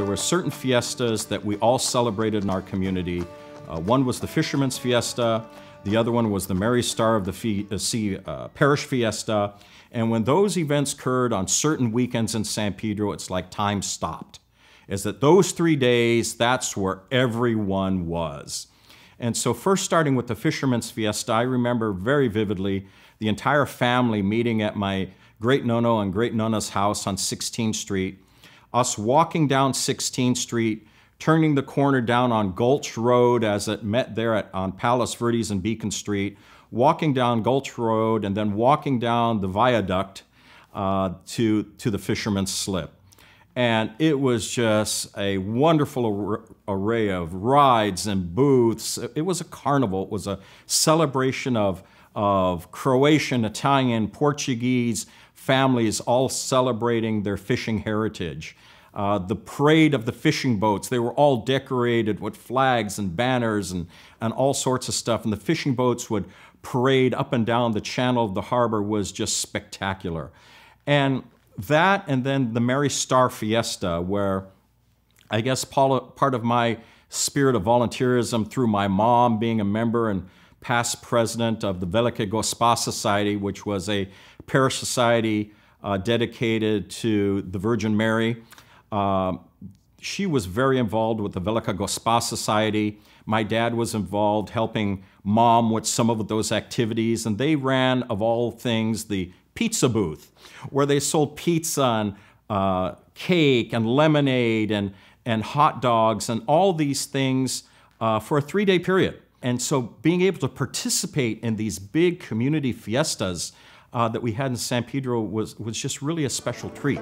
there were certain fiestas that we all celebrated in our community. Uh, one was the Fishermen's Fiesta, the other one was the Mary Star of the Fee, uh, Sea uh, Parish Fiesta. And when those events occurred on certain weekends in San Pedro, it's like time stopped. Is that those three days, that's where everyone was. And so, first starting with the Fishermen's Fiesta, I remember very vividly the entire family meeting at my great nono and great nona's house on 16th Street, us walking down 16th Street, turning the corner down on Gulch Road as it met there at, on Palos Verdes and Beacon Street, walking down Gulch Road, and then walking down the viaduct uh, to, to the Fisherman's Slip. And it was just a wonderful array of rides and booths. It was a carnival, it was a celebration of, of Croatian, Italian, Portuguese families all celebrating their fishing heritage. Uh, the parade of the fishing boats, they were all decorated with flags and banners and, and all sorts of stuff. And the fishing boats would parade up and down the channel of the harbor was just spectacular. And that, and then the Mary Star Fiesta, where I guess part of my spirit of volunteerism through my mom being a member and past president of the Velika Gospa Society, which was a parish society uh, dedicated to the Virgin Mary. Uh, she was very involved with the Velika Gospa Society. My dad was involved helping mom with some of those activities, and they ran, of all things, the pizza booth, where they sold pizza and uh, cake and lemonade and, and hot dogs and all these things uh, for a three day period. And so being able to participate in these big community fiestas uh, that we had in San Pedro was, was just really a special treat.